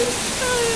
Oh,